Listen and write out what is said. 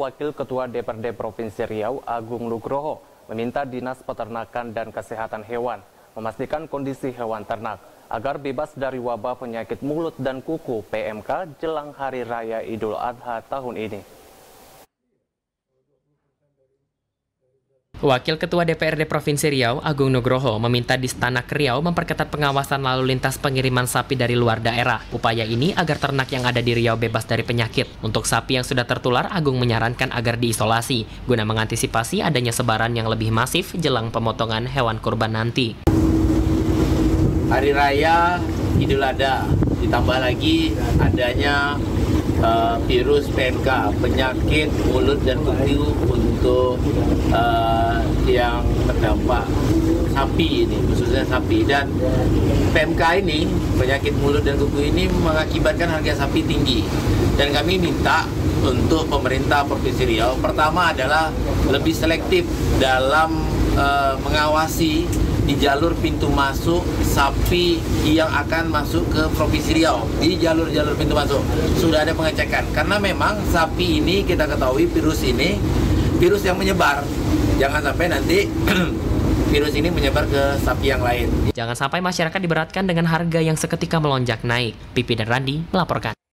Wakil Ketua DPRD Provinsi Riau Agung Nugroho meminta Dinas Peternakan dan Kesehatan Hewan memastikan kondisi hewan ternak agar bebas dari wabah penyakit mulut dan kuku PMK jelang Hari Raya Idul Adha tahun ini. Wakil Ketua DPRD Provinsi Riau, Agung Nugroho, meminta di Stanak Riau memperketat pengawasan lalu lintas pengiriman sapi dari luar daerah. Upaya ini agar ternak yang ada di Riau bebas dari penyakit. Untuk sapi yang sudah tertular, Agung menyarankan agar diisolasi, guna mengantisipasi adanya sebaran yang lebih masif jelang pemotongan hewan kurban nanti. Hari Raya Idul Adha, ditambah lagi adanya uh, virus PMK, penyakit mulut dan kuku untuk uh, yang terdampak sapi ini, khususnya sapi. Dan PMK ini, penyakit mulut dan kuku ini mengakibatkan harga sapi tinggi. Dan kami minta untuk pemerintah Provinsi Riau, pertama adalah lebih selektif dalam uh, mengawasi di jalur pintu masuk sapi yang akan masuk ke Provinsi Riau. Di jalur-jalur pintu masuk. Sudah ada pengecekan. Karena memang sapi ini kita ketahui virus ini virus yang menyebar. Jangan sampai nanti virus ini menyebar ke sapi yang lain. Jangan sampai masyarakat diberatkan dengan harga yang seketika melonjak naik. Pipi dan Randi melaporkan